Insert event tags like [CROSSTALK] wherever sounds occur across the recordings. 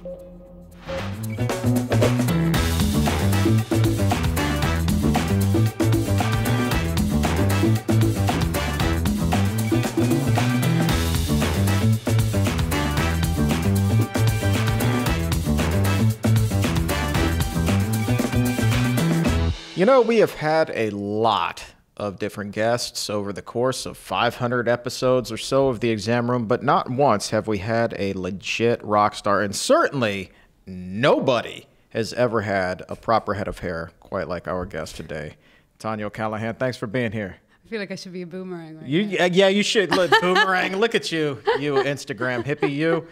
You know, we have had a lot of different guests over the course of 500 episodes or so of the exam room, but not once have we had a legit rock star. And certainly nobody has ever had a proper head of hair quite like our guest today. Tanya O'Callaghan, thanks for being here. I feel like I should be a boomerang right You, now. yeah, you should. Look, boomerang, look at you, you Instagram hippie, you.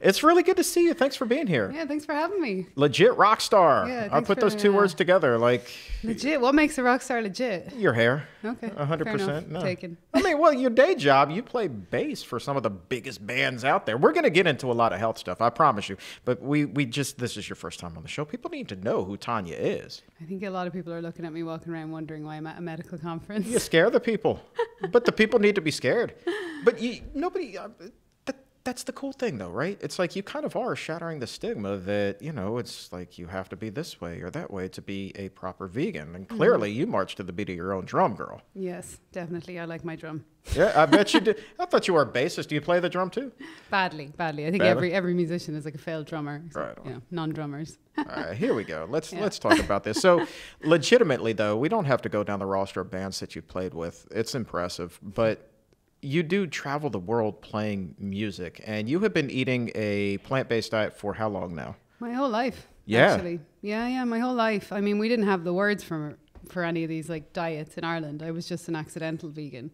It's really good to see you. Thanks for being here. Yeah, thanks for having me. Legit rock star. Yeah, I put those two uh, words together, like Legit. What makes a rock star legit? your hair. Okay. A hundred percent. No. Taken. I mean, well, your day job, you play bass for some of the biggest bands out there. We're gonna get into a lot of health stuff, I promise you. But we we just this is your first time on the show. People need to know who Tanya is. I think a lot of people are looking at me walking around wondering why I'm at a medical conference. You scare the people, [LAUGHS] but the people need to be scared. But you, nobody. Uh, that's the cool thing, though, right? It's like you kind of are shattering the stigma that you know it's like you have to be this way or that way to be a proper vegan. And mm-hmm. clearly, you march to the beat of your own drum, girl. Yes, definitely. I like my drum. Yeah, I bet you did. [LAUGHS] I thought you were a bassist. Do you play the drum too? Badly, badly. I think Badly? every every musician is like a failed drummer. Right. You know, non-drummers. All right, here we go. [LAUGHS] Let's Yeah. let's talk about this. So, legitimately though, we don't have to go down the roster of bands that you played with. It's impressive, but you do travel the world playing music, and you have been eating a plant-based diet for how long now? My whole life. Yeah. Actually. Yeah, yeah, my whole life. I mean, we didn't have the words for for any of these like diets in Ireland. I was just an accidental vegan.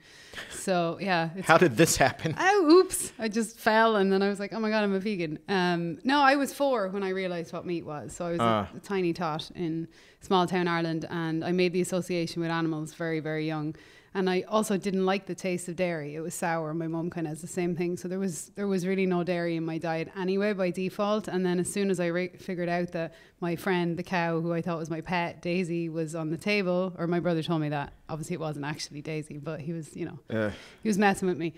So yeah, it's How did this happen? [LAUGHS] Oh, oops! I just fell, and then I was like, "Oh my god, I'm a vegan." Um, no, I was four when I realized what meat was. So I was Ah. a, a tiny tot in small town Ireland, and I made the association with animals very, very young. And I also didn't like the taste of dairy; it was sour. My mum kind of has the same thing, so there was there was really no dairy in my diet anyway by default. And then as soon as I re- figured out that my friend, the cow, who I thought was my pet, Daisy, was on the table, or my brother told me that. Obviously, it wasn't actually Daisy, but he was, you know, Uh, he was messing with me.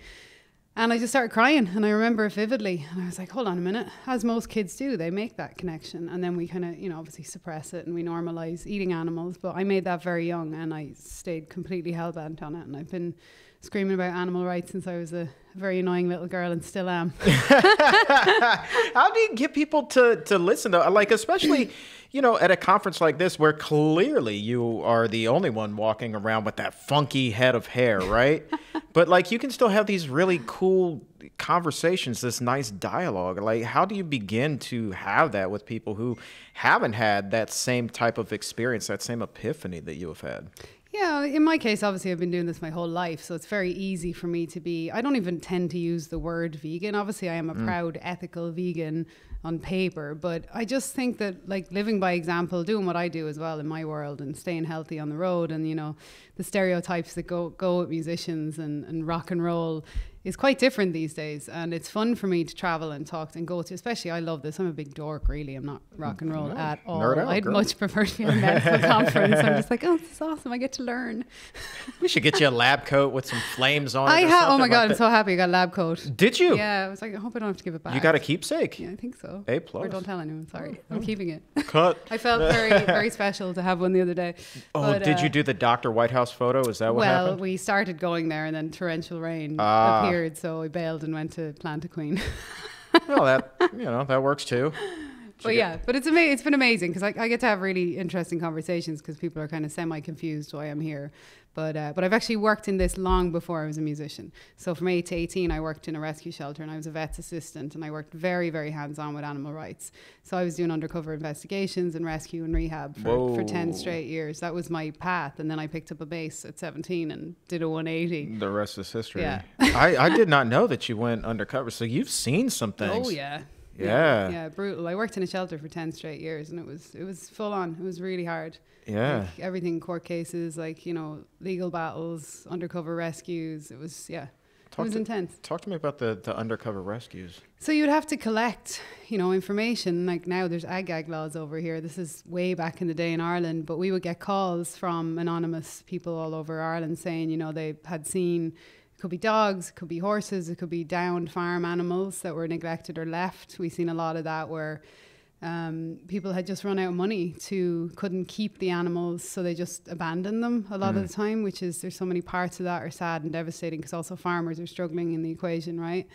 And I just started crying, and I remember it vividly. And I was like, hold on a minute. As most kids do, they make that connection. And then we kind of, you know, obviously suppress it and we normalize eating animals. But I made that very young and I stayed completely hell bent on it. And I've been screaming about animal rights since I was a very annoying little girl and still am. [LAUGHS] How do you get people to to listen to like especially you know at a conference like this where clearly you are the only one walking around with that funky head of hair, right? [LAUGHS] but like you can still have these really cool conversations, this nice dialogue. Like how do you begin to have that with people who haven't had that same type of experience, that same epiphany that you have had? Yeah, in my case, obviously, I've been doing this my whole life, so it's very easy for me to be. I don't even tend to use the word vegan. Obviously, I am a mm. proud ethical vegan on paper, but I just think that like living by example, doing what I do as well in my world, and staying healthy on the road, and you know, the stereotypes that go go with musicians and, and rock and roll is quite different these days, and it's fun for me to travel and talk and go to. Especially, I love this. I'm a big dork, really. I'm not rock and roll No, at all. out, I'd girl. much prefer to be at a medical [LAUGHS] conference. I'm just like, oh, this is awesome. I get to learn. We should get you a lab coat with some flames on. I or have. Oh my like god, I'm so happy I got a lab coat. Did you? Yeah, I was like, I hope I don't have to give it back. You got a keepsake. Yeah, I think so. A Or plus. don't tell anyone. Sorry, I'm keeping it. Cut. [LAUGHS] I felt very, very special to have one the other day. Oh, But, did uh, you do the Doctor White House photo? Is that what well, happened? we started going there, and then torrential rain Ah. Appeared, so I bailed and went to Planta Queen. well, that [LAUGHS] you know that works too. But yeah, but it's amazing. It's been amazing because I, I get to have really interesting conversations because people are kind of semi confused why I'm here. But uh, but I've actually worked in this long before I was a musician. So from eight to eighteen, I worked in a rescue shelter and I was a vet's assistant and I worked very very hands on with animal rights. So I was doing undercover investigations and rescue and rehab for, for ten straight years. That was my path. And then I picked up a bass at seventeen and did a one eighty. The rest is history. Yeah. [LAUGHS] I, I did not know that you went undercover. So you've seen some things. Oh yeah. Yeah. yeah, brutal. I worked in a shelter for ten straight years, and it was it was full on. It was really hard. Yeah. Like everything court cases, like, you know, legal battles, undercover rescues. It was, yeah, Talk it was to- intense. Talk to me about the, the undercover rescues. So you'd have to collect, you know, information. Like now there's ag-gag laws over here. This is way back in the day in Ireland, but we would get calls from anonymous people all over Ireland saying, you know, they had seen could be dogs, it could be horses, it could be downed farm animals that were neglected or left. We've seen a lot of that where um, people had just run out of money to couldn't keep the animals, so they just abandoned them a lot mm. of the time. Which is there's so many parts of that are sad and devastating because also farmers are struggling in the equation, right?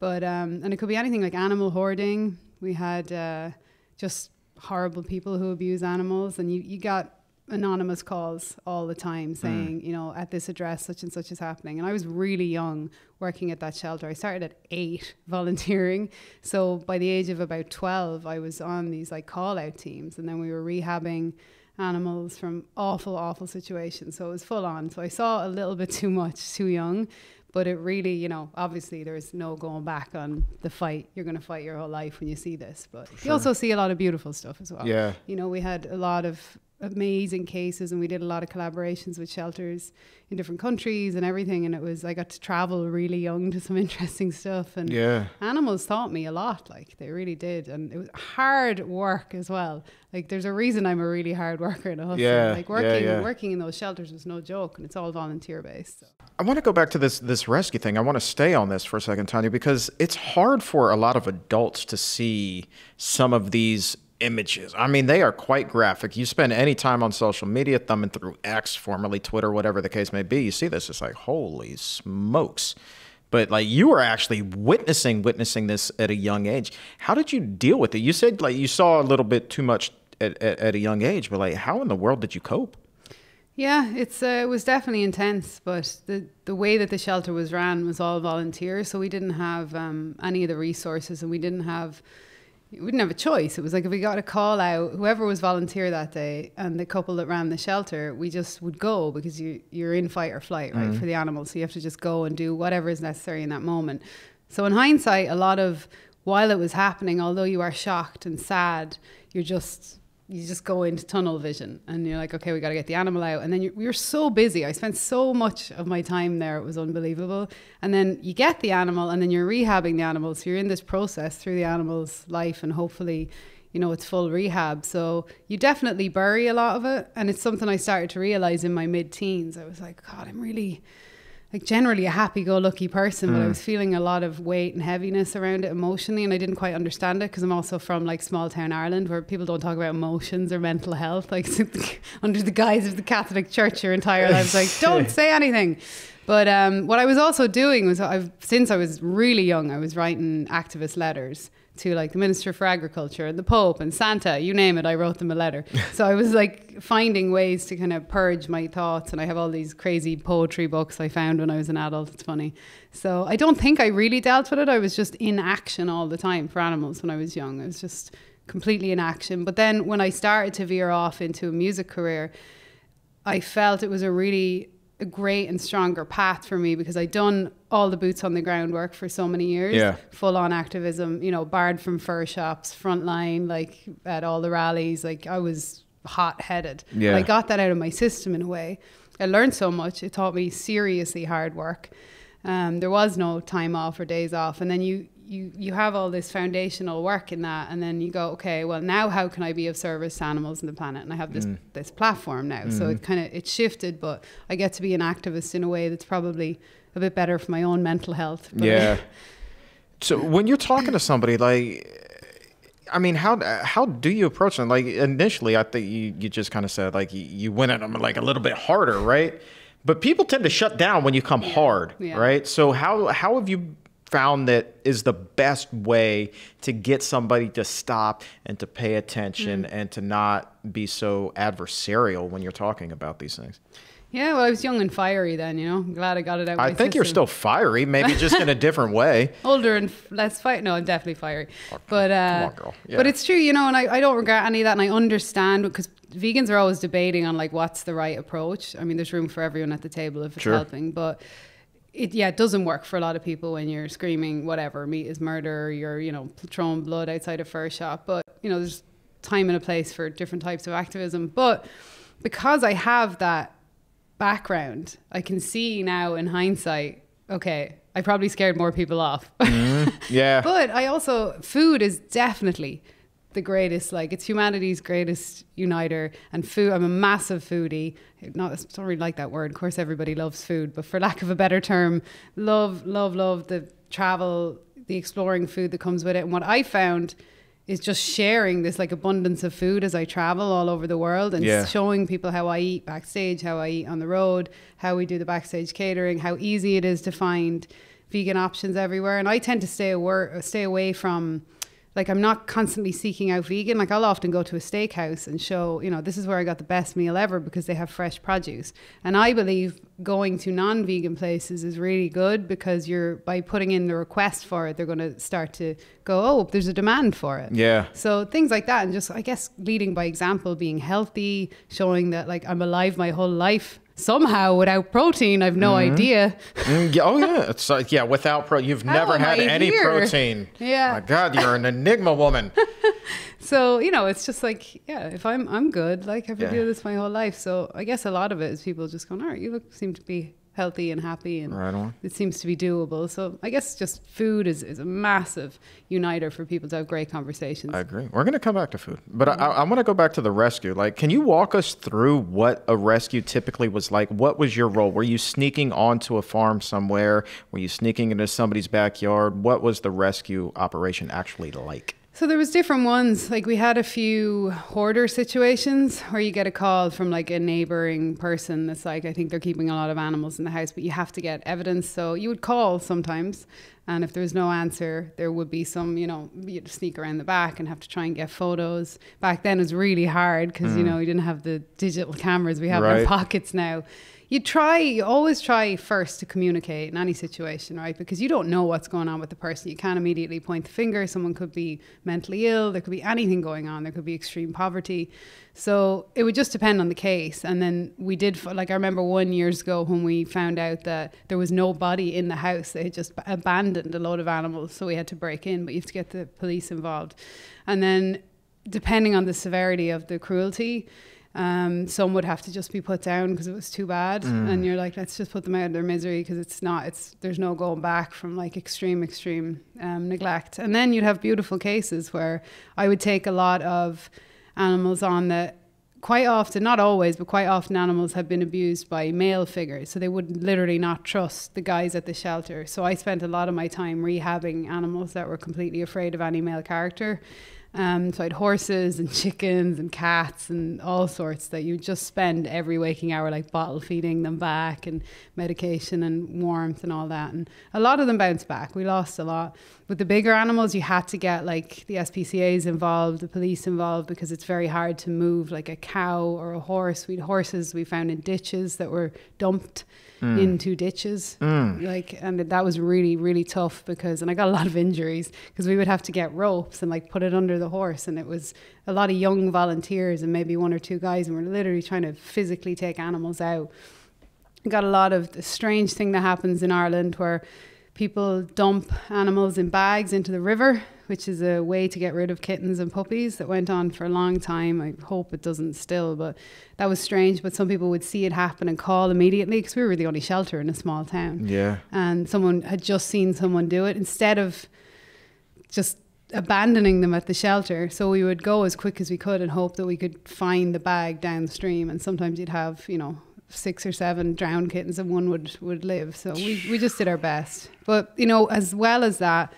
But um, and it could be anything like animal hoarding. We had uh, just horrible people who abuse animals, and you you got anonymous calls all the time hmm. saying, mm. you know, at this address, such and such is happening. And I was really young working at that shelter. I started at eight [LAUGHS] volunteering. So by the age of about 12, I was on these like call out teams. And then we were rehabbing animals from awful, awful situations. So it was full on. So I saw a little bit too much too young. But it really, you know, obviously there's no going back on the fight. You're going to fight your whole life when you see this. But sure. you also see a lot of beautiful stuff as well. Yeah. You know, we had a lot of amazing cases and we did a lot of collaborations with shelters in different countries and everything and it was I got to travel really young to some [LAUGHS] interesting stuff and yeah. animals taught me a lot like they really did and it was hard work as well like there's a reason I'm a really hard worker in a hustle yeah, like working yeah, yeah. working in those shelters was no joke and it's all volunteer based so. I want to go back to this this rescue thing I want to stay on this for a second Tanya because it's hard for a lot of adults to see some of these images. I mean, they are quite graphic. You spend any time on social media thumbing through X, formerly Twitter, whatever the case may be, you see this. It's like, holy smokes. But like you were actually witnessing witnessing this at a young age. How did you deal with it? You said like you saw a little bit too much at, at, at a young age, but like how in the world did you cope? Yeah, it's uh, it was definitely intense, but the the way that the shelter was ran was all volunteers, so we didn't have um, any of the resources, and we didn't have we didn't have a choice. It was like if we got a call out, whoever was volunteer that day, and the couple that ran the shelter, we just would go because you you're in fight or flight, right, mm. for the animals. So you have to just go and do whatever is necessary in that moment. So in hindsight, a lot of while it was happening, although you are shocked and sad, you're just you just go into tunnel vision and you're like, okay, we got to get the animal out. And then you're, you're, so busy. I spent so much of my time there. It was unbelievable. And then you get the animal and then you're rehabbing the animal. So you're in this process through the animal's life and hopefully, you know, it's full rehab. So you definitely bury a lot of it. And it's something I started to realize in my mid teens. I was like, God, I'm really like generally a happy-go-lucky person, but I mm. was feeling a lot of weight and heaviness around it emotionally, and I didn't quite understand it because I'm also from like small town Ireland where people don't talk about emotions or mental health, like [LAUGHS] under the guise of the Catholic Church your entire life. Like, [LAUGHS] don't say anything. But um, what I was also doing was, I've since I was really young, I was writing activist letters to like the Minister for Agriculture and the Pope and Santa, you name it, I wrote them a letter. [LAUGHS] so I was like finding ways to kind of purge my thoughts. And I have all these crazy poetry books I found when I was an adult. It's funny. So I don't think I really dealt with it. I was just in action all the time for animals when I was young. I was just completely in action. But then when I started to veer off into a music career, I felt it was a really a great and stronger path for me because I'd done all the boots on the ground work for so many years. Yeah. Full on activism, you know, barred from fur shops, front line, like at all the rallies. Like I was hot headed. Yeah. I got that out of my system in a way. I learned so much. It taught me seriously hard work. Um, there was no time off or days off. And then you you you have all this foundational work in that and then you go okay well now how can i be of service to animals and the planet and i have this mm. this platform now mm. so it kind of it shifted but i get to be an activist in a way that's probably a bit better for my own mental health yeah [LAUGHS] so when you're talking to somebody like I mean, how how do you approach them? Like initially, I think you, you just kind of said like you, you went at them like a little bit harder, right? But people tend to shut down when you come yeah. hard, yeah. right? So how how have you found that is the best way to get somebody to stop and to pay attention mm. and to not be so adversarial when you're talking about these things. Yeah, well, I was young and fiery then, you know. I'm glad I got it out. I think system. you're still fiery, maybe [LAUGHS] just in a different way. Older and less fight. No, I'm definitely fiery. Oh, but uh, on, yeah. but it's true, you know, and I, I don't regret any of that, and I understand because vegans are always debating on like what's the right approach. I mean, there's room for everyone at the table if it's sure. helping, but it yeah it doesn't work for a lot of people when you're screaming whatever meat is murder you're you know throwing blood outside a fur shop. But you know there's time and a place for different types of activism. But because i have that background i can see now in hindsight okay i probably scared more people off. Mm, [LAUGHS] yeah. But i also food is definitely the greatest. Like it's humanity's greatest uniter. And food. I'm a massive foodie. Not I don't really like that word. Of course, everybody loves food, but for [LAUGHS] lack of a better term, love, love, love the travel, the exploring food that comes with it. And what I found is just sharing this like abundance of food as I travel all over the world and Yeah. showing people how I eat backstage, how I eat on the road, how we do the backstage catering, how easy it is to find vegan options everywhere. And I tend to stay away, stay away from like I'm not constantly seeking out vegan. Like I'll often go to a steakhouse and show, you know, this is where I got the best meal ever because they have fresh produce. And I believe going to non-vegan places is really good because you're by putting in the request for it, they're going to start to go, oh, there's a demand for it. Yeah. So things like that, and just I guess leading by example, being healthy, showing that like I'm alive my whole life somehow without protein. I've no idea. Mm, yeah, oh yeah, it's like yeah. Without pro, you've How [LAUGHS] never had I any here? protein. Yeah. My God, you're an enigma woman. [LAUGHS] So you know, it's just like yeah, if I'm I'm good, like I've been Yeah. doing this my whole life. So I guess a lot of it is people just going, all right, you look seem to be healthy and happy, and Right it seems to be doable. So I guess just food is is a massive uniter for people to have great conversations. I agree. We're gonna come back to food, but I, I want to go back to the rescue. Like, can you walk us through what a rescue typically was like? What was your role? Were you sneaking onto a farm somewhere? Were you sneaking into somebody's backyard? What was the rescue operation actually like? So there was different ones. Like we had a few hoarder situations where you get a call from like a neighboring person that's like, I think they're keeping a lot of animals in the house, but you have to get evidence. So you would call sometimes, and if there was no answer, there would be some, you know, you'd sneak around the back and have to try and get photos. Back then it was really hard because you hmm. know we didn't have the digital cameras we have in Right. our pockets now. You try, you always try first to communicate in any situation, right? Because you don't know what's going on with the person. You can't immediately point the finger. Someone could be mentally ill. There could be anything going on. There could be extreme poverty. So it would just depend on the case. And then we did, like, I remember one years ago when we found out that there was no body in the house. They had just abandoned a load of animals. So we had to break in, but you have to get the police involved. And then depending on the severity of the cruelty, um, some would have to just be put down because it was too bad, and you're like, let's just put them out of their misery because it's not, it's there's no going back from like extreme, extreme um, neglect. And then you'd have beautiful cases where I would take a lot of animals on that quite often, not always, but quite often animals have been abused by male figures. So they would literally not trust the guys at the shelter. So I spent a lot of my time rehabbing animals that were completely afraid of any male character. Um, so I had horses and chickens and cats and all sorts that you just spend every waking hour like bottle feeding them back and medication and warmth and all that. And a lot of them bounced back. We lost a lot. With the bigger animals, you had to get like the SPCA's involved, the police involved, because it's very hard to move like a cow or a horse. We had horses we found in ditches that were dumped Mm. into ditches. Mm. Like, and that was really, really tough because, and I got a lot of injuries because we would have to get ropes and like put it under the horse. And it was a lot of young volunteers and maybe one or two guys, and we're literally trying to physically take animals out. I got a lot of the strange thing that happens in Ireland where people dump animals in bags into the river, which is a way to get rid of kittens and puppies that went on for a long time. I hope it doesn't still, but that was strange. But some people would see it happen and call immediately because we were the only shelter in a small town. Yeah. And someone had just seen someone do it instead of just abandoning them at the shelter. So we would go as quick as we could and hope that we could find the bag downstream. And sometimes you'd have, you know, six or seven drowned kittens and one would, would live. So we, we just did our best. But, you know, as well as that,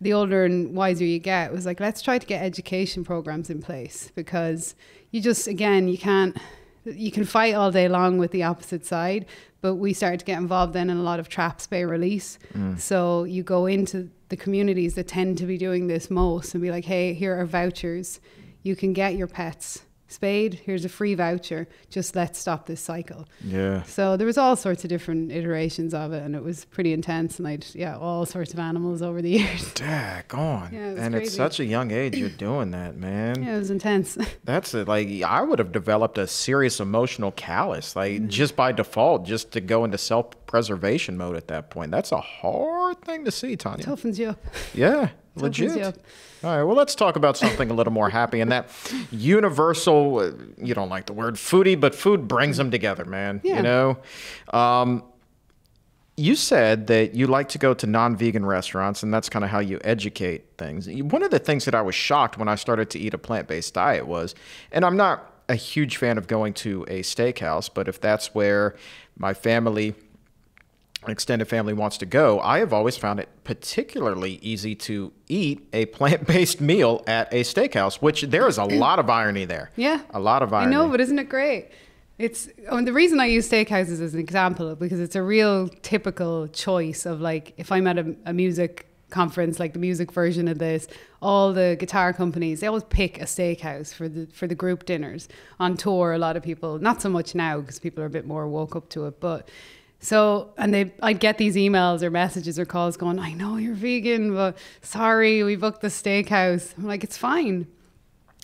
the older and wiser you get, it was like, let's try to get education programs in place because you just, again, you can't, you can fight all day long with the opposite side, but we started to get involved then in a lot of trap spay release. Mm. So you go into the communities that tend to be doing this most and be like, hey, here are vouchers. You can get your pets spayed. Here's a free voucher. Just let's stop this cycle. Yeah. So there was all sorts of different iterations of it, and it was pretty intense. And I'd yeah, all sorts of animals over the [LAUGHS] years. Dag on. Yeah, it and at such a young age, you're doing that, man. yeah, it was intense. [LAUGHS] That's it. Like I would have developed a serious emotional callus, like Mm-hmm. just by default, just to go into self-preservation mode at that point. That's a hard thing to see, Tanya. Toughens you up. [LAUGHS] Yeah, legit. All right, well, let's talk about something a little more happy. And that universal, uh, you don't like the word foodie, but food brings them together, man. Yeah. You know? Um, You said that you like to go to non vegan restaurants, and that's kind of how you educate things. One of the things that I was shocked when I started to eat a plant based diet was, and I'm not a huge fan of going to a steakhouse, but if that's where my family, extended family wants to go, I have always found it particularly easy to eat a plant based [LAUGHS] meal at a steakhouse, which there is a [CLEARS THROAT] lot of irony there. Yeah. A lot of irony. I know, but isn't it great? It's oh, mean, the reason I use steakhouses as an example because it's a real typical choice of like if I'm at a, a music conference like the music version of this all the guitar companies they always pick a steakhouse for the for the group dinners on tour a lot of people not so much now because people are a bit more woke up to it but so and they I'd get these emails or messages or calls going I know you're vegan but sorry we booked the steakhouse I'm like it's fine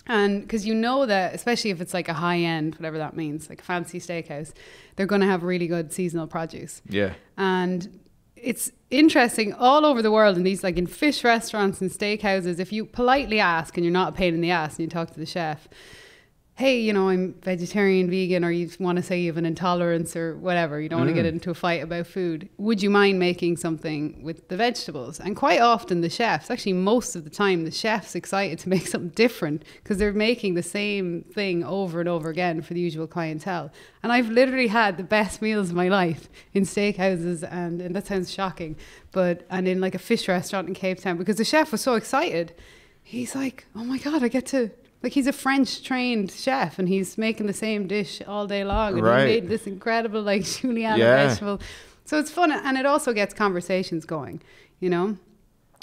and because you know that, especially if it's like a high end, whatever that means, like a fancy steakhouse, they're going to have really good seasonal produce. Yeah. And it's interesting all over the world in these, like in fish restaurants and steakhouses, if you politely ask and you're not a pain in the ass and you talk to the chef, hey, you know, I'm vegetarian, vegan, or you want to say you have an intolerance or whatever, you don't mm. want to get into a fight about food, would you mind making something with the vegetables? And quite often the chefs, actually most of the time, the chef's excited to [LAUGHS] make something different because they're making the same thing over and over again for the usual clientele. And I've literally had the best meals of my life in steakhouses and, and that sounds shocking, but and in like a fish restaurant in Cape Town because the chef was so excited. He's like, oh my God, I get to like he's a French trained chef and he's making the same dish all day long. And right. he made this incredible like [LAUGHS] julienne yeah. vegetable. So it's fun and it also gets conversations going, you know?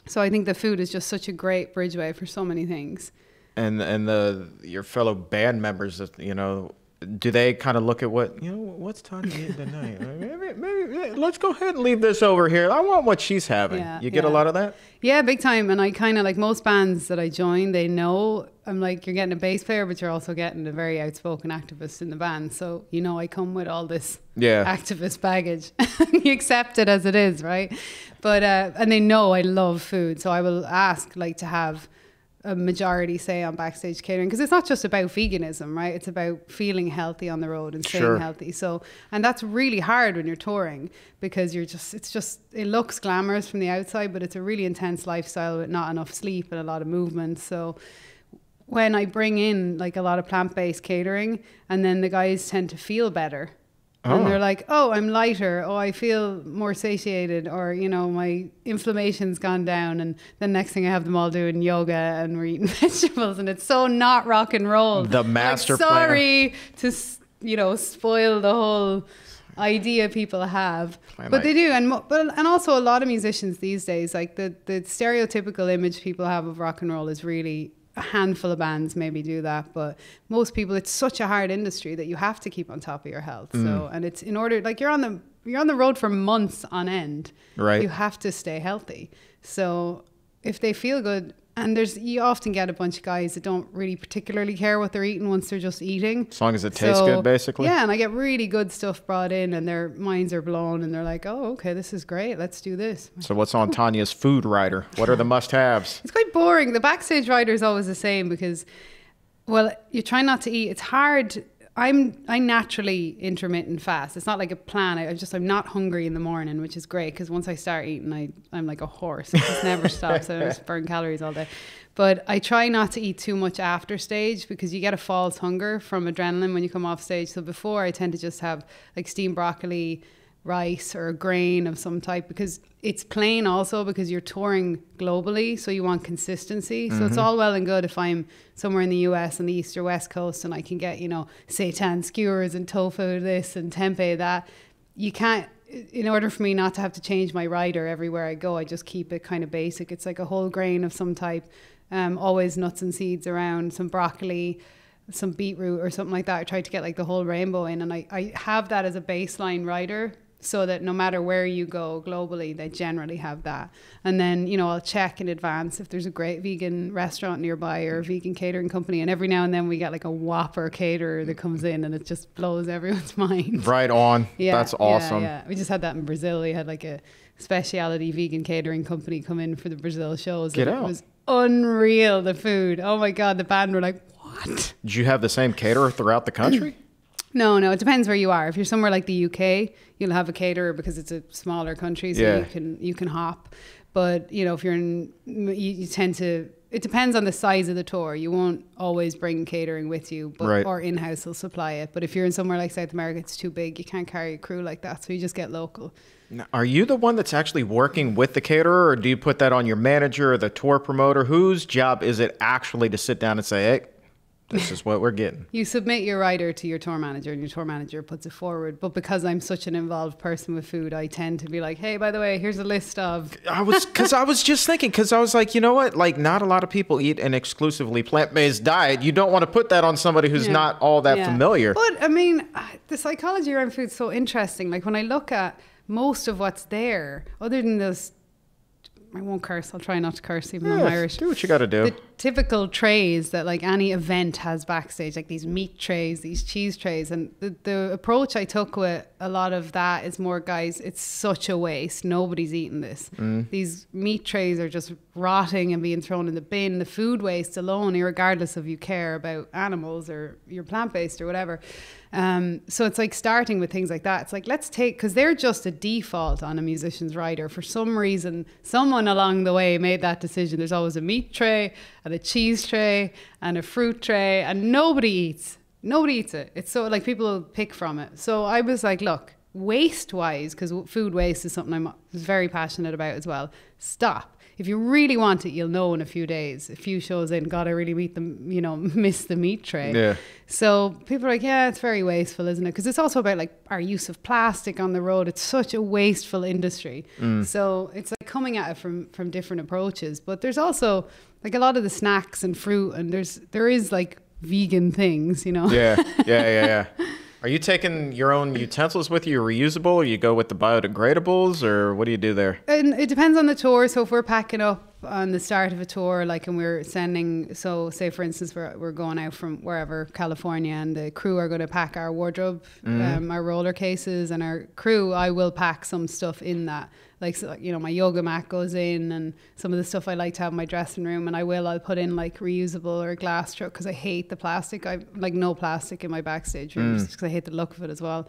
So I think the food is just such a great bridgeway for so many things. And and the your fellow band members, you know, do they kind of look at what you know what's Tanya eating tonight? Maybe, maybe, let's go ahead and leave this over here. I want what she's having. Yeah, you get yeah. a lot of that? Yeah big time. And i kind of like most bands that i join they know i'm like you're getting a bass player but you're also getting a very outspoken activist in the band. So you know i come with all this yeah. activist baggage. [LAUGHS] You accept it as it is right? But uh, and they know i love food. So i will ask like to have a majority say on backstage catering because it's not just about veganism right? It's about feeling healthy on the road and staying sure. healthy. So and that's really hard when you're touring because you're just it's just it looks glamorous from the outside but it's a really intense lifestyle with not enough sleep and a lot of movement. So when I bring in like a lot of plant-based catering and then the guys tend to feel better Oh. And ah. they're like, oh, I'm lighter. Oh, I feel more satiated. Or, you know, my inflammation's gone down. And the next thing I have them all doing yoga and we're eating [LAUGHS] vegetables. And it's so not rock and roll. The master like, Sorry to, you know, spoil the whole idea people have. but they do. And, but, and also a lot of musicians these days, like the, the stereotypical image people have of rock and roll is really a handful of bands maybe do that, but most people, it's such a hard industry that you have to keep on top of your health. Mm. So, and it's in order, like you're on the you're on the road for months on end. Right. You have to stay healthy. So, if they feel good, and there's you often get a bunch of guys that don't really particularly care what they're eating once they're just eating. As long as it tastes so, good, basically. Yeah, and I get really good stuff brought in, and their minds are blown, and they're like, "Oh, okay, this is great. Let's do this." So, what's on Tanya's food rider? What are the [LAUGHS] must-haves? It's quite boring. The backstage rider is always the same because, well, you try not to eat. It's hard I'm I naturally intermittent fast. It's not like a plan. I, I just I'm not hungry in the morning, which is great because once I start eating, I I'm like a horse. It just never stops. I just burn calories all day. But I try not to eat too much after stage because you get a false hunger from adrenaline when you come off stage. So before I tend to just have like steamed broccoli, rice or a grain of some type because it's plain also because you're touring globally so you want consistency mm-hmm. so it's mm-hmm. all well and good if i'm somewhere in the us on the east or west coast and i can get you know seitan skewers and tofu this and tempeh that you can't in order for me not to have to change my rider everywhere i go i just keep it kind of basic it's like a whole grain of some type um, always nuts and seeds around some broccoli some beetroot or something like that. I try to get like the whole rainbow in, and I, I have that as a baseline rider so that no matter where you go globally, they generally have that. And then, you know, I'll check in advance if there's a great vegan restaurant nearby or a vegan catering company. And every now and then we get like a whopper caterer that comes in and it just blows everyone's [LAUGHS] mind. Right on. Yeah. That's awesome. Yeah, yeah. We just had that in Brazil. We had like a speciality vegan catering company come in for the Brazil shows. Get out. It was unreal, the food. Oh my God, the band were like, what? Did you have the same caterer throughout the country? [CLEARS THROAT] No, no, it depends where you are. If you're somewhere like the UK, you'll have a caterer because it's a smaller country, so Yeah. you can you can hop. But you know, if you're in, you, you tend to. It depends on the size of the tour. You won't always bring catering with you, but, Right. or in house will supply it. But if you're in somewhere like South America, it's too big. You can't carry a crew like that, so you just get local. Now, Are you the one that's actually working with the caterer, or do you put that on your manager or the tour promoter? Whose job is it actually to sit down and say, "Hey, this is what we're getting"? You submit your rider to your tour manager, and your tour manager puts it forward. But because I'm such an involved person with food, I tend to be like, "Hey, by the way, here's a list of I was because I was just thinking because I was like, you know what? Like, not a lot of people eat an exclusively plant-based diet. You don't want to put that on somebody who's Yeah. not all that Yeah. familiar. But I mean, the psychology around food is so interesting. Like when I look at most of what's there, other than those, I won't curse. I'll try not to curse, even though I'm Irish. do what you got to do. The typical trays that like any event has backstage, like these meat trays, these cheese trays, and the, the approach I took with a lot of that is more, guys, it's such a waste. Nobody's eating this. Mm. These meat trays are just rotting and being thrown in the bin. The food waste alone, regardless of you care about animals or you're plant based or whatever. Um, so it's like starting with things like that. It's like let's take because they're just a default on a musician's rider. For some reason, someone along the way made that decision. There's always a meat tray and a cheese tray and a fruit tray, and nobody eats. Nobody eats it. It's so like people pick from it. So I was like, look, waste wise, because food waste is something I'm very passionate about as well. Stop. If you really want it, you'll know in a few days. A few shows in, God, I really meet them, you know, [LAUGHS] miss the meat tray. Yeah. So people are like, yeah, it's very wasteful, isn't it? Because it's also about like our use of plastic on the road. It's such a wasteful industry. Mm. So it's like coming at it from from different approaches. But there's also like a lot of the snacks and fruit, and there's there is like vegan things, you know. yeah, yeah, yeah, yeah. [LAUGHS] Are you taking your own utensils with you, reusable, or you go with the biodegradables, or what do you do there? And it depends on the tour. So if we're packing up on the start of a tour, like, and we're sending, so say for instance, we're, we're going out from wherever, California, and the crew are going to pack our wardrobe, um, our roller cases, and our crew, I will pack some stuff in that. Like, so, you know, my yoga mat goes in, and some of the stuff I like to have in my dressing room, and I will, I'll put in like reusable or glass truck because I hate the plastic. I like no plastic in my backstage rooms because I hate the look of it as well.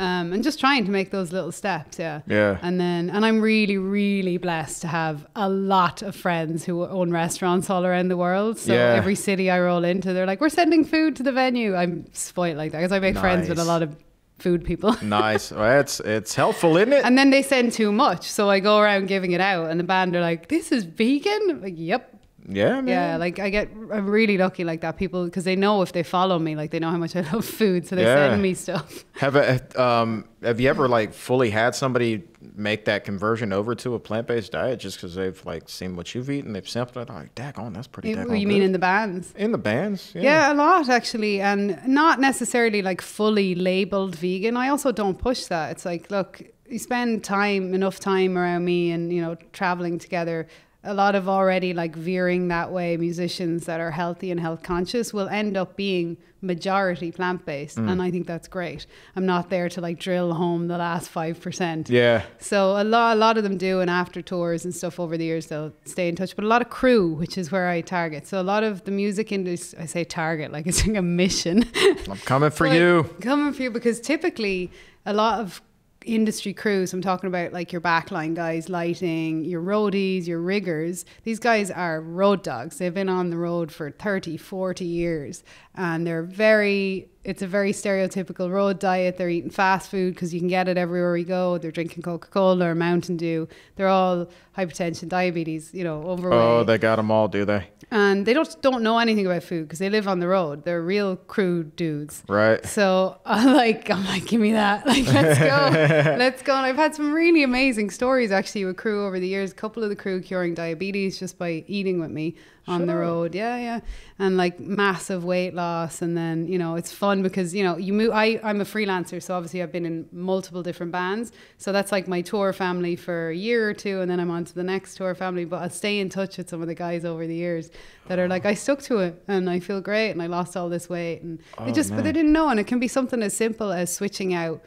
Um, and just trying to make those little steps, yeah. Yeah. And then, and I'm really, really blessed to have a lot of friends who own restaurants all around the world. So Yeah. every city I roll into, they're like, "We're sending food to the venue." I'm spoiled like that because I make friends with a lot of food people. [LAUGHS] Nice. Well, it's it's helpful, isn't it? and then they send too much, so I go around giving it out, and the band are like, "This is vegan." I'm like, yep. Yeah, man. Yeah, like I get, I'm really lucky like that. People, because they know if they follow me, like they know how much I love food, so they Yeah. send me stuff. [LAUGHS] Have a, um have you ever like fully had somebody make that conversion over to a plant based diet just because they've like seen what you've eaten, they've sampled it, like, daggone, that's pretty You, you mean good." in the bands? in the bands? Yeah. a lot actually, and not necessarily like fully labeled vegan. I also don't push that. It's like, look, you spend time, enough time around me, and you know, traveling together. A lot of already like veering that way musicians that are healthy and health conscious will end up being majority plant based, mm. and I think that's great. I'm not there to like drill home the last five percent. Yeah. So a lot, a lot of them do, and after tours and stuff over the years, they'll stay in touch. But a lot of crew, which is where I target. So a lot of the music industry, I say target like it's like a mission. I'm coming for [LAUGHS] you. Coming for you because typically a lot of industry crews, I'm talking about like your backline guys, lighting, your roadies, your riggers. These guys are road dogs. They've been on the road for 30, 40 years and they're very it's a very stereotypical road diet. They're eating fast food because you can get it everywhere we go. They're drinking Coca-Cola or Mountain Dew. They're all hypertension, diabetes, you know, overweight Oh, they got them all, do they? and they don't don't know anything about food because they live on the road. They're real crude dudes. Right. So [LAUGHS] i'm like I'm like, give me that. [LAUGHS] Like let's go. [LAUGHS] let's go. And I've had some really amazing stories actually with crew over the years. A couple of the crew curing diabetes just by eating with me on the road. Yeah, yeah. And like massive weight loss. And then, you know, it's fun because, you know, you move I, I'm a freelancer, so obviously I've been in multiple different bands. So that's like my tour family for a year or two and then I'm on to the next tour family. But I'll stay in touch with some of the guys over the years that are like, I stuck to it and I feel great and I lost all this weight and they Oh, just but they didn't know and it can be something as simple as switching out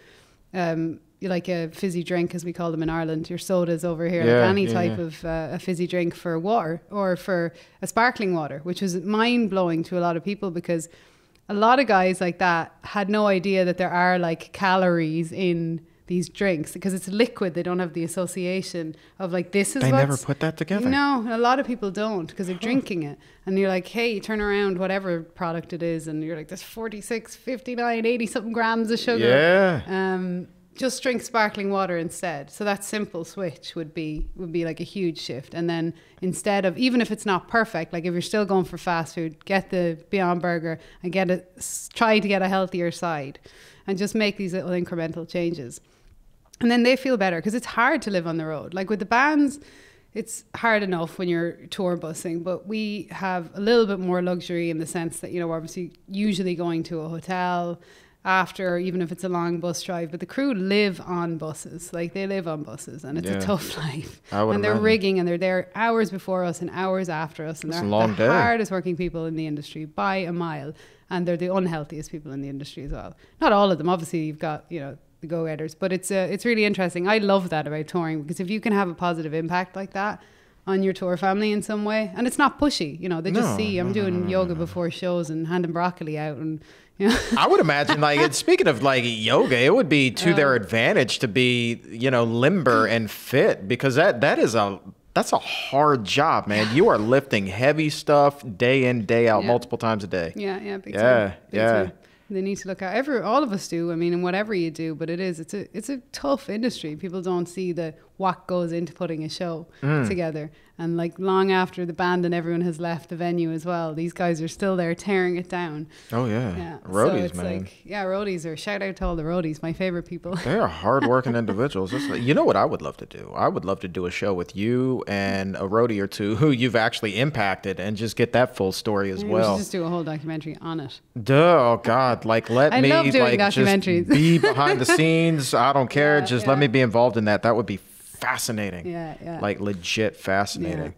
um like a fizzy drink as we call them in Ireland your sodas over here Yeah, like any yeah, type yeah. of uh, a fizzy drink for water or for a sparkling water which was mind blowing to a lot of people because a lot of guys like that had no idea that there are like calories in these drinks because it's liquid. They don't have the association of like this is. They never put that together. No, a lot of people don't because they're drinking it. And you're like, hey, turn around, whatever product it is, and you're like, there's 46, 59, 80 something grams of sugar. Yeah. Um, just drink sparkling water instead. So that simple switch would be would be like a huge shift. And then instead of even if it's not perfect, like if you're still going for fast food, get the Beyond Burger and get a try to get a healthier side, and just make these little incremental changes. And then they feel better because it's hard to live on the road. Like with the bands, it's hard enough when you're tour busing, but we have a little bit more luxury in the sense that, you know, we're obviously usually going to a hotel after, even if it's a long bus drive, but the crew live on buses. Like they live on buses and it's Yeah. a tough [LAUGHS] life. And they're imagine. rigging and they're there hours before us and hours after us. And It's they're a long the day. hardest working people in the industry by a mile. And they're the unhealthiest people in the industry as well. Not all of them. Obviously, you've got, you know, the go-getters, but it's uh, it's really interesting. I love that about touring because if you can have a positive impact like that on your tour family in some way, and it's not pushy, you know, they just No, see I'm no, no, doing no, yoga mm-hmm. before shows and handing broccoli out, and [LAUGHS] you know, I would imagine, like, speaking of like yoga, it would be to their advantage to be, you know, limber [CLEARS THROAT] and fit because that that is a that's a hard job, man. You are lifting heavy stuff day in day out, Yeah. multiple times a day. yeah, yeah, big Yeah, time, big yeah. time. They need to look at every all of us do. I mean, and whatever you do, but it is it's a it's a tough industry. People don't see the what goes into putting a show Mm. together. And like long after the band and everyone has left the venue as well, these guys are still there tearing it down. Oh yeah, Yeah, so roadies, it's man. like yeah, roadies are shout out to all the roadies, my favorite people. They are hardworking [LAUGHS] individuals. Like- you know what I would love to do? I would love to do a show with you and a roadie or two who you've actually impacted and just get that full story as we well. should just do a whole documentary on it. Duh, oh God! Like let I me like just be behind the [LAUGHS] scenes. I don't care. Yeah, just yeah. let me be involved in that. That would be fascinating. Yeah, yeah. Like legit fascinating.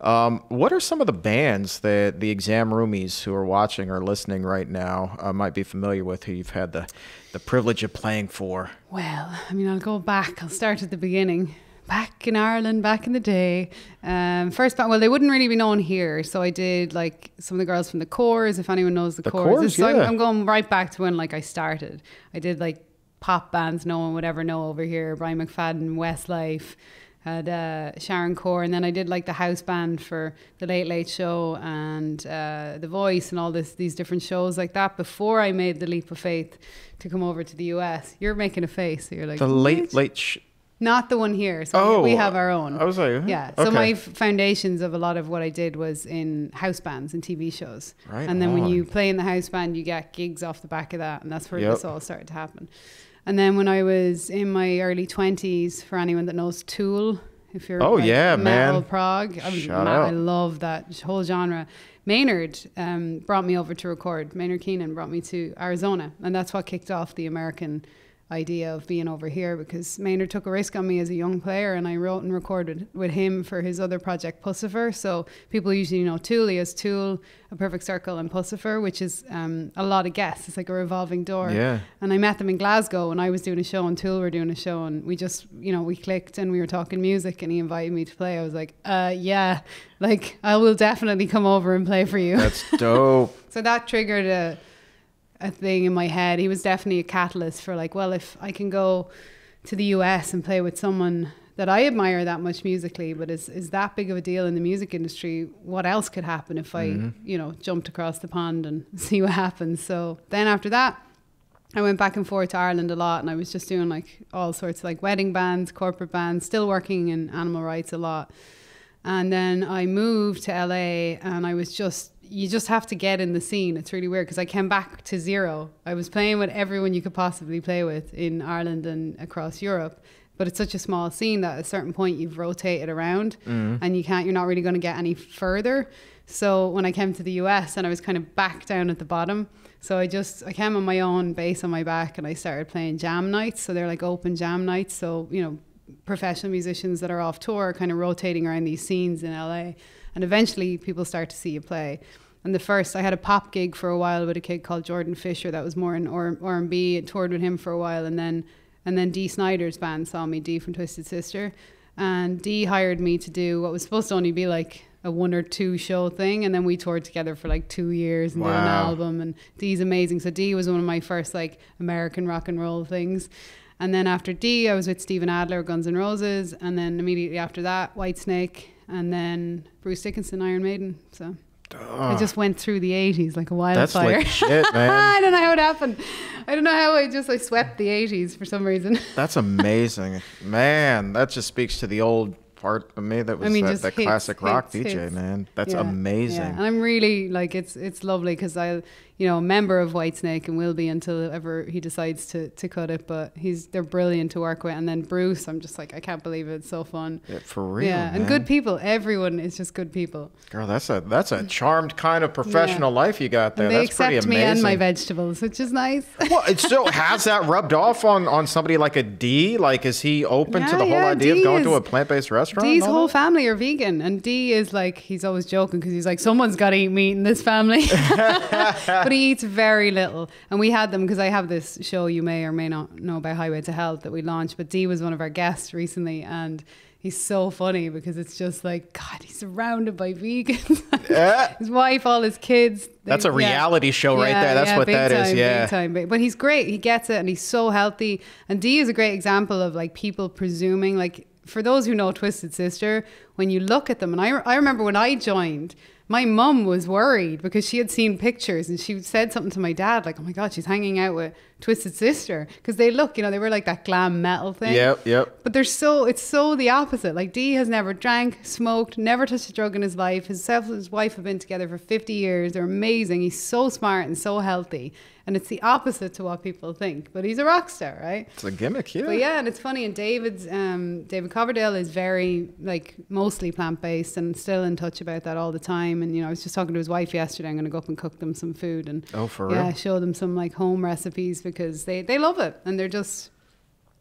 Um, what are some of the bands that the exam roomies who are watching or listening right now uh, might be familiar with? Who you've had the the privilege of playing for? Well, I mean, I'll go back. I'll start at the beginning. Back in Ireland, back in the day, um, first band. Well, they wouldn't really be known here, so I did like some of the girls from the Corrs. If anyone knows the, The Corrs, so I'm, yeah. I'm going right back to when like I started. I did like pop bands no one would ever know over here. Brian McFadden, Westlife, had uh, Sharon Corr, and then I did like the house band for the Late Late Show and uh, The Voice and all this these different shows like that. Before I made the leap of faith to come over to the US, you're making a face. So you're like The late late. Sh- Not the one here. So oh, we have our own. I was like, yeah. okay. So my f- foundations of a lot of what I did was in house bands and TV shows. Right and then when you play in the house band, you get gigs off the back of that, and that's where Yep. this all started to happen. And then when I was in my early twenties, for anyone that knows Tool, if you're Oh, like, yeah, metal man. prog, I, was Shout ma- I love that whole genre. Maynard um, brought me over to record. Maynard Keenan brought me to Arizona, and that's what kicked off the American idea of being over here because Maynard took a risk on me as a young player and I wrote and recorded with him for his other project Puscifer. So people usually know Tool, he has Tool, A Perfect Circle and Puscifer, which is um, a lot of guests. It's like a revolving door. Yeah. And I met them in Glasgow and I was doing a show and Tool were doing a show and we just, you know, we clicked and we were talking music and he invited me to play. I was like, uh, yeah, like I will definitely come over and play for you. That's [LAUGHS] dope. So that triggered a a thing in my head. He was definitely a catalyst for like, well, if I can go to the US and play with someone that I admire that much musically, but is is that big of a deal in the music industry? What else could happen if I, mm-hmm. you know, jumped across the pond and [LAUGHS] see what happens? So then after that, I went back and forth to Ireland a lot, and I was just doing like all sorts of like wedding bands, corporate bands, still working in animal rights a lot. And then I moved to LA, and I was just you just have to get in the scene. It's really weird because I came back to zero. I was playing with everyone you could possibly play with in Ireland and across Europe. But it's such a small scene that at a certain point you've rotated around mm. and you can't, you're not really going to get any further. So when I came to the US and I was kind of back down at the bottom, so I just, I came on my own bass on my back and I started playing jam nights. So they're like open jam nights. So, you know, professional musicians that are off tour kind of rotating around these scenes in LA. And eventually people start to see you play. And the first, I had a pop gig for a while with a kid called Jordan Fisher that was more in R and B. and Toured with him for a while, and then and then Dee Snider's band saw me, Dee from Twisted Sister, and Dee hired me to do what was supposed to only be like a one or two show thing, and then we toured together for like two years and did an album. And Dee's amazing. So Dee was one of my first like American rock and roll things. And then after Dee, I was with Steven Adler, Guns N' Roses, and then immediately after that, Whitesnake, and then Bruce Dickinson, Iron Maiden. So ah. I just went through the 80s like a wildfire. That's like [LAUGHS] shit, man. I don't know how it happened. I don't know how I just I swept the 80s for some reason. [LAUGHS] That's amazing, man. That just speaks to the old part of me that was I mean, that, hits, classic rock hits, DJ, hits. man. That's Yeah, amazing. Yeah. And I'm really like it's it's lovely because I, you know, a member of Whitesnake and will be until ever he decides to to cut it. But he's they're brilliant to work with. And then Bruce, I'm just like I can't believe it. It's so fun. Yeah, for real, yeah, and good people. Everyone is just good people. Girl, that's a that's a charmed kind of professional life you got there. And they that's pretty accept amazing. me and my vegetables, which is nice. [LAUGHS] well, it still has that rubbed off on on somebody like a Dee. Like, is he open to the whole yeah, idea Dee of going to a plant based restaurant? All whole that? family are vegan, and Dee is like he's always joking because he's like someone's got to eat meat in this family, [LAUGHS] [LAUGHS] but he eats very little. And we had them because I have this show you may or may not know about Highway to Health that we launched. But Dee was one of our guests recently, and he's so funny because it's just like God, he's surrounded by vegans. [LAUGHS] Yeah. his wife, all his kids. That's a they- yeah. reality show right there. That's what big that is, time, yeah. big time. But but he's great. He gets it, and he's so healthy. And Dee is a great example of like people presuming. Like for those who know Twisted Sister, when you look at them, and I I remember when I joined. My mum was worried because she had seen pictures and she said something to my dad like, "Oh my god, she's hanging out with Twisted Sister," because they look, you know, they were like that glam metal thing. Yep, yep. But they're so it's so the opposite. Like Dee has never drank, smoked, never touched a drug in his life. Himself and his wife have been together for 50 years. They're amazing. He's so smart and so healthy. And it's the opposite to what people think. But he's a rock star, right? It's a gimmick, yeah. But yeah, and it's funny. And David's um, David Coverdale is very like mostly plant based and still in touch about that all the time. And you know, I was just talking to his wife yesterday. I'm going to go up and cook them some food and Oh, for yeah, real? show them some like home recipes because they they love it and they're just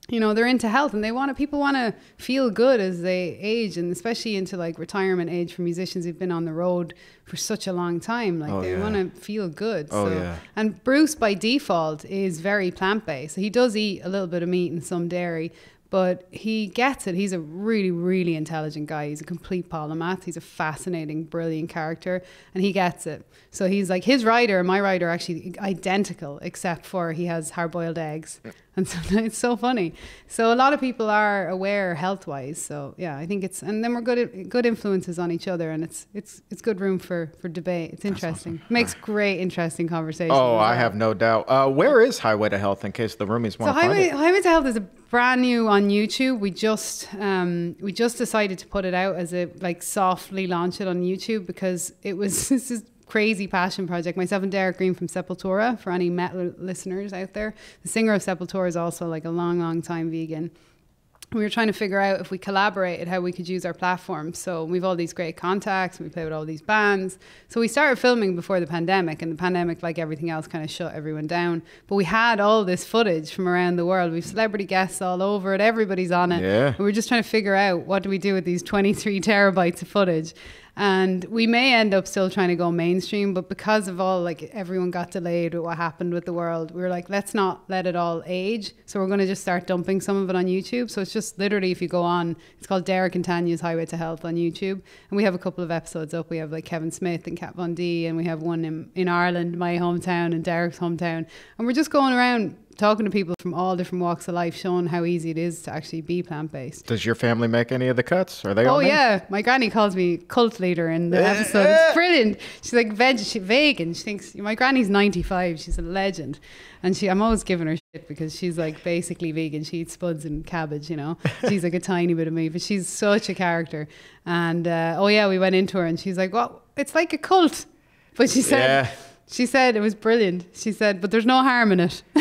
you know they're into health and they want to people want to feel good as they age and especially into like retirement age for musicians who've been on the road for such a long time like Oh, they yeah. want to feel good Oh, so yeah. and bruce by default is very plant-based he does eat a little bit of meat and some dairy but he gets it. He's a really, really intelligent guy. He's a complete polymath. He's a fascinating, brilliant character, and he gets it. So he's like his rider and my rider are actually identical, except for he has hard-boiled eggs, [LAUGHS] and so [LAUGHS] it's so funny. So a lot of people are aware health-wise. So yeah, I think it's and then we're good good influences on each other, and it's it's it's good room for for debate. It's interesting. Makes great, interesting conversation. Oh, I have no doubt. Uh, where is Highway to Health in case the roomies So want to find it? Highway to Health is a brand new on YouTube. We just um, we just decided to put it out as a like softly launch it on YouTube because it was [LAUGHS] this is crazy passion project. Myself and Derrick Green from Sepultura for any metal listeners out there. The singer of Sepultura is also like a long, long time vegan. We were trying to figure out if we collaborated how we could use our platform. So we've all these great contacts. We play with all these bands. So we started filming before the pandemic, and the pandemic, like everything else, kind of shut everyone down. But we had all this footage from around the world. We've celebrity guests all over it. Everybody's on it. Yeah. And we're just trying to figure out what do we do with these 23 terabytes of footage. And we may end up still trying to go mainstream, but because of all like everyone got delayed with what happened with the world, we were like, let's not let it all age. So we're going to just start dumping some of it on YouTube. So it's just literally if you go on, it's called Derrick and Tanya's Highway to Health on YouTube, and we have a couple of episodes up. We have like Kevin Smith and Kat Von D, and we have one in, in Ireland, my hometown, and Derrick's hometown, and we're just going around talking to people from all different walks of life, showing how easy it is to actually be plant based. Does your family make any of the cuts? Are they Oh yeah, my granny calls me cult leader in the episode. It's brilliant. She's like veg, she, vegan. She thinks my granny's ninety five. She's a legend, and she I'm always giving her shit because she's like basically vegan. She eats spuds and cabbage. You know, [LAUGHS] she's like a tiny bit of me, but she's such a character. And uh, oh yeah, we went into her, and she's like, "Well, it's like a cult," but she said. Yeah. She said it was brilliant. She said, but there's no harm in it. [LAUGHS]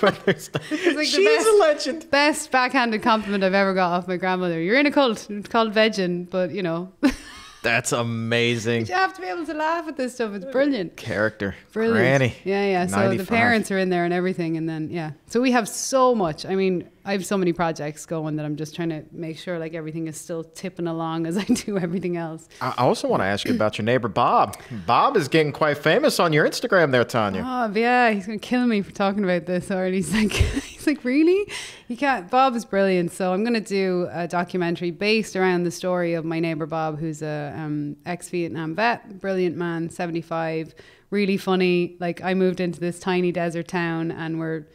But there's [LAUGHS] like the She's best. a legend. Best backhanded compliment I've ever got off my grandmother. You're in a cult. It's called vegan, but you know, [LAUGHS] That's amazing. you have to be able to laugh at this stuff. It's brilliant. Character. Brilliant. Granny. Yeah, yeah. So 95. the parents are in there and everything, and then yeah. So we have so much. I mean, I have so many projects going that I'm just trying to make sure like everything is still tipping along as [LAUGHS] I do everything else. I also want to ask you about your neighbor Bob. Bob is getting quite famous on your Instagram there, Tanya. Bob, yeah, he's gonna kill me for talking about this already. [LAUGHS] He's like, he's like, really? You can't. Bob is brilliant. So I'm gonna do a documentary based around the story of my neighbor Bob, who's a um, ex-Vietnam vet, brilliant man, 75, really funny. Like I moved into this tiny desert town, and we're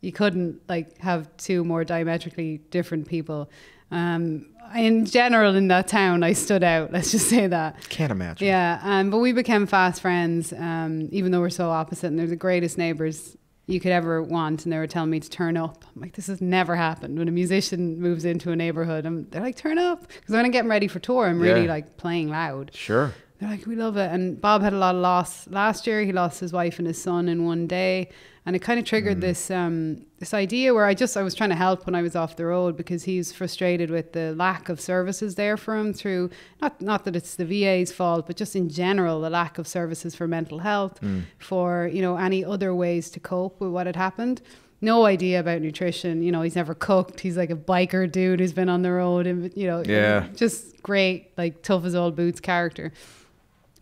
you couldn't like have two more diametrically different people. Um, in general, in that town, I stood out. [LAUGHS] Let's just say that. Can't imagine. Yeah, um, but we became fast friends, um, even though we're so opposite. And they're the greatest neighbors you could ever want. And they were telling me to turn up. I'm like, this has never happened. When a musician moves into a neighborhood, I'm, they're like, turn up. Because when I'm getting ready for tour, I'm really Yeah. like playing loud. Sure. They're like, we love it. And Bob had a lot of loss last year. He lost his wife and his son in one day, and it kind of triggered this um, this idea where I just I was trying to help when I was off the road because he's frustrated with the lack of services there for him through not not that it's the VA's fault, but just in general the lack of services for mental health, for you know any other ways to cope with what had happened no idea about nutrition. You know, he's never cooked. He's like a biker dude who's been on the road and, you know, Yeah. just great, like tough as old boots character.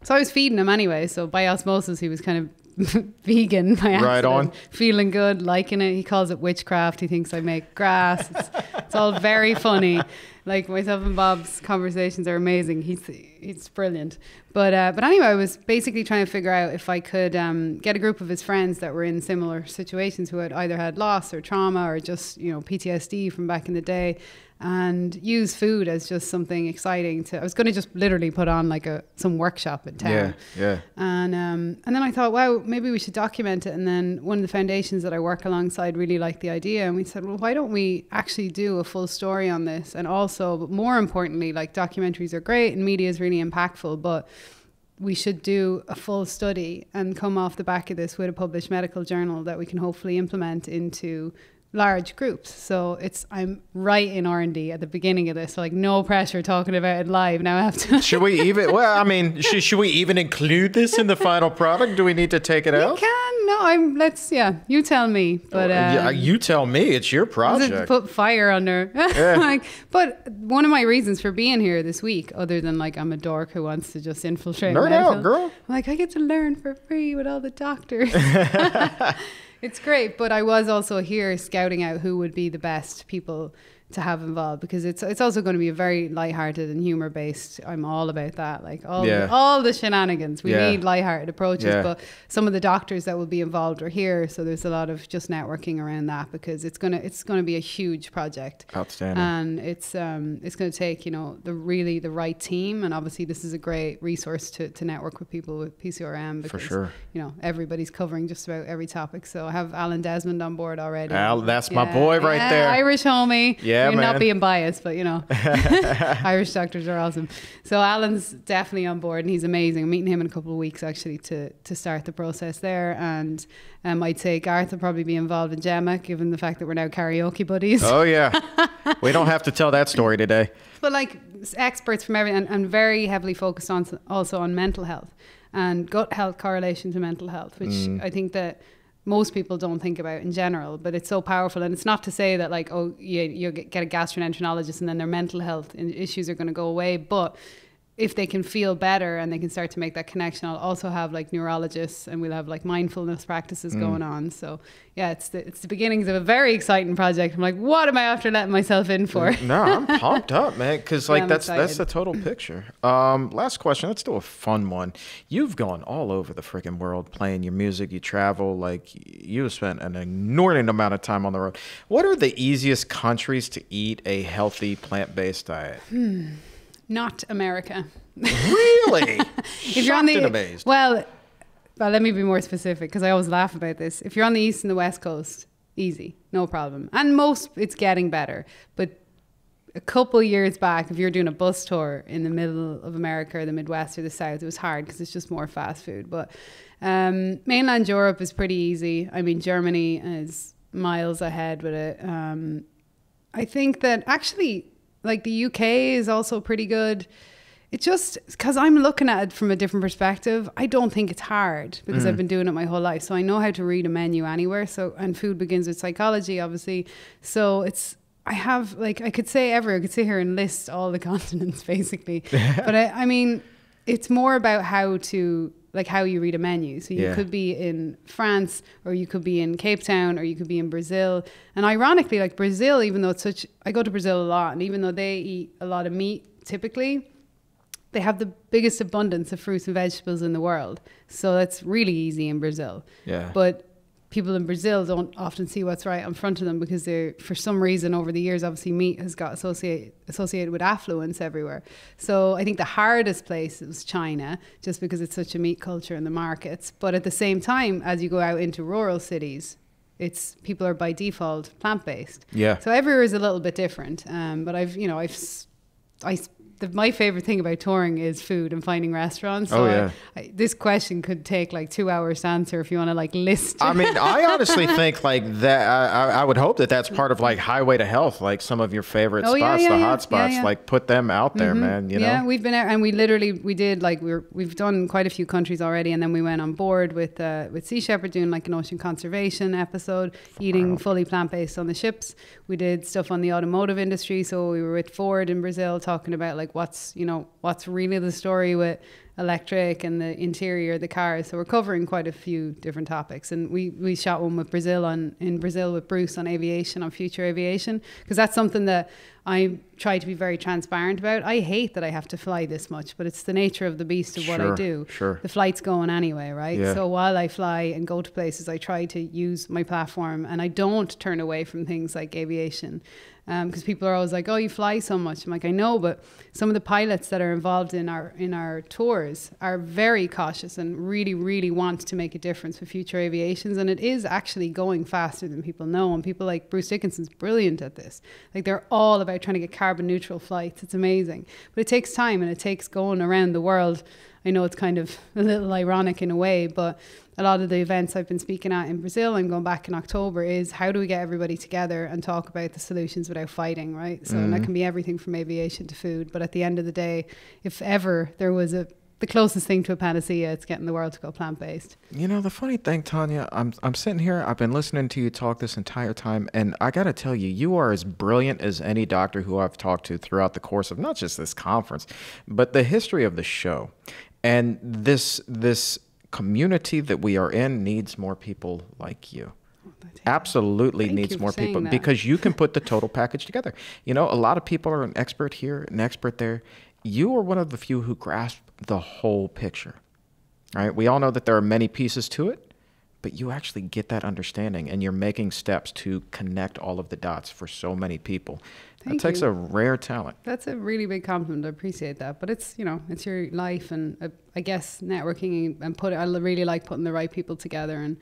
So I was feeding him anyway. So by osmosis, he was kind of [LAUGHS] vegan by accident. Right on. Feeling good, liking it. He calls it witchcraft. He thinks I make grass. It's, it's all very funny. Like myself and Bob's conversations are amazing. He's he's brilliant. But uh, but anyway, I was basically trying to figure out if I could um, get a group of his friends that were in similar situations who had either had loss or trauma or just you know PTSD from back in the day, and use food as just something exciting to. I was going to just literally put on like a some workshop in town. Yeah. Yeah. And um, and then I thought, wow, maybe we should document it. And then one of the foundations that I work alongside really liked the idea, and we said, well, why don't we actually do a full story on this? And also, but more importantly, like documentaries are great and media is really impactful, but we should do a full study and come off the back of this with a published medical journal that we can hopefully implement into large groups. So it's I'm right in R and D at the beginning of this, so like no pressure talking about it live. Now I have to. Should we even? Well, I mean, should, should we even include this in the final product? Do we need to take it You out? can no, I'm. Let's yeah. You tell me, but uh, yeah, you tell me. It's your project. put fire under. [LAUGHS] like, but one of my reasons for being here this week, other than like I'm a dork who wants to just infiltrate. Nerd medical, out, girl. I'm like I get to learn for free with all the doctors. [LAUGHS] [LAUGHS] it's great, but I was also here scouting out who would be the best people to have involved because it's it's also going to be a very lighthearted and humor based. I'm all about that. Like all Yeah. the, all the shenanigans. We Yeah. need lighthearted approaches, Yeah. but some of the doctors that will be involved are here, so there's a lot of just networking around that because it's gonna it's gonna be a huge project. Outstanding. And it's um it's going to take you know the really the right team, and obviously this is a great resource to, to network with people with PCRM because sure. you know everybody's covering just about every topic. So I have Alan Desmond on board already. Al, that's my boy right yeah, there. Irish homie. Yeah, You're man. not being biased, but you know, [LAUGHS] [LAUGHS] Irish doctors are awesome. So Alan's definitely on board, and he's amazing. I'm meeting him in a couple of weeks actually to to start the process there, and um, I'd say Garth will probably be involved in Gemma, given the fact that we're now karaoke buddies. oh yeah. [LAUGHS] we don't have to tell that story today. But like experts from every and, and very heavily focused on also on mental health and gut health correlation to mental health, which Mm. I think that most people don't think about in general. But it's so powerful, and it's not to say that like oh you you get a gastroenterologist and then their mental health issues are going to go away, but if they can feel better and they can start to make that connection, I'll also have like neurologists and we'll have like mindfulness practices Mm. going on. So yeah, it's the it's the beginnings of a very exciting project. I'm like, what am I after letting myself in for? No, I'm pumped up, man. Because [LAUGHS] like I'm that's that's the total [LAUGHS] picture. Um, last question. Let's do a fun one. You've gone all over the freaking world playing your music. You travel. Like you have spent an inordinate amount of time on the road. What are the easiest countries to eat a healthy plant-based diet? Not America. Really? [LAUGHS] if you're on the and amazed. well, well, let me be more specific because I always laugh about this. If you're on the east and the west coast, easy, no problem. And most, it's getting better. But a couple years back, if you're doing a bus tour in the middle of America or the Midwest or the South, it was hard because it's just more fast food. But um, mainland Europe is pretty easy. I mean, Germany is miles ahead with it. Um, I think that actually, like the UK is also pretty good. It just because I'm looking at it from a different perspective. I don't think it's hard because I've mm. been doing it my whole life, so I know how to read a menu anywhere. So and food begins with psychology, obviously. So it's I have like I could say ever I could sit here and list all the [LAUGHS] continents basically, [LAUGHS] but I, I mean it's more about how to like how you read a menu. So you Yeah. could be in France or you could be in Cape Town or you could be in Brazil. And ironically, like Brazil, even though it's such I go to Brazil a lot and even though they eat a lot of meat typically, they have the biggest abundance of fruits and vegetables in the world. So that's really easy in Brazil. Yeah. But people in Brazil don't often see what's right in front of them because they're for some reason over the years obviously meat has got associated associated with affluence everywhere. So I think the hardest place was China just because it's such a meat culture in the markets. But at the same time, as you go out into rural cities, it's people are by default plant based. Yeah. So everywhere is a little bit different. Um, but I've you know I've I the, my favorite thing about touring is food and finding restaurants. Oh, yeah. I, this question could take like two hours to answer if you want to like list. I mean, I [LAUGHS] honestly think like that. I, I I would hope that that's part of like Highway to Health, like some of your favorite Oh, spots, yeah, the yeah. hot spots. Yeah, yeah. Like put them out there, man. You know. yeah, we've been out and we literally we did like we are we've done quite a few countries already, and then we went on board with uh, with Sea Shepherd doing like an ocean conservation episode, eating fully plant based on the ships. We did stuff on the automotive industry, so we were with Ford in Brazil talking about like what's you know what's really the story with electric and the interior of the cars. So we're covering quite a few different topics, and we we shot one with Brazil on in Brazil with Bruce on aviation on future aviation because that's something that I try to be very transparent about. I hate that I have to fly this much, but it's the nature of the beast of what I Sure, do. sure. The flight's going anyway, right? Yeah. So while I fly and go to places, I try to use my platform and I don't turn away from things like aviation. Um, because people are always like, "Oh, you fly so much." I'm like, "I know," but some of the pilots that are involved in our in our tours are very cautious and really, really want to make a difference for future aviations. And it is actually going faster than people know. And people like Bruce Dickinson's brilliant at this. Like they're all about trying to get carbon neutral flights. It's amazing, but it takes time and it takes going around the world. I know it's kind of a little ironic in a way, but a lot of the events I've been speaking at in Brazil, I'm going back in October, is how do we get everybody together and talk about the solutions without fighting, right? So and that mm-hmm. can be everything from aviation to food. But at the end of the day, if ever there was a the closest thing to a panacea, it's getting the world to go plant based. You know the funny thing, Tanya, I'm I'm sitting here. I've been listening to you talk this entire time, and I gotta tell you, you are as brilliant as any doctor who I've talked to throughout the course of not just this conference, but the history of the show, and this this community that we are in needs more people like you. Oh, Absolutely Thank needs more people that. because you can put the [LAUGHS] total package together. You know, a lot of people are an expert here, an expert there. You are one of the few who grasp the whole picture. All right. We all know that there are many pieces to it, but you actually get that understanding and you're making steps to connect all of the dots for so many people. Thank that takes you. a rare talent. That's a really big compliment. I appreciate that. But it's you know it's your life, and uh, I guess networking and put. I really like putting the right people together and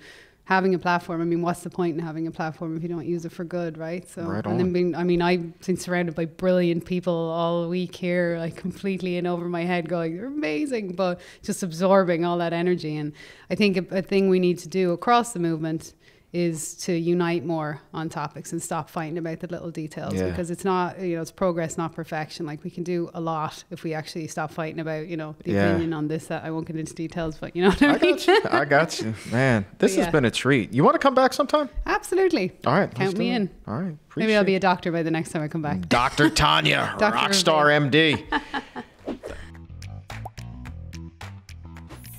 having a platform. I mean, what's the point in having a platform if you don't use it for good, right? So Right and then being, I mean, I've been surrounded by brilliant people all week here, like completely in over my head, going they're amazing, but just absorbing all that energy. And I think a, a thing we need to do across the movement is to unite more on topics and stop fighting about the little details Yeah. because it's not you know it's progress not perfection like we can do a lot if we actually stop fighting about you know the Yeah. opinion on this that I won't get into details but you know what I, I mean got you. I got you. [LAUGHS] Man, this But has yeah. been a treat. You want to come back sometime? absolutely All right. count me in All right. maybe I'll be a doctor by the next time I come back. Dr. Tanya. [LAUGHS] Rockstar MD. [LAUGHS]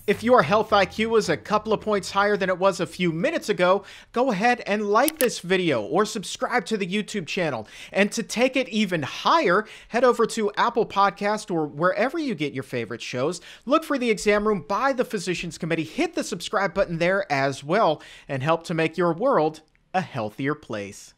If your health IQ is a couple of points higher than it was a few minutes ago, go ahead and like this video or subscribe to the YouTube channel. And to take it even higher, head over to Apple Podcast or wherever you get your favorite shows. Look for the exam room by the Physicians Committee. Hit the subscribe button there as well and help to make your world a healthier place.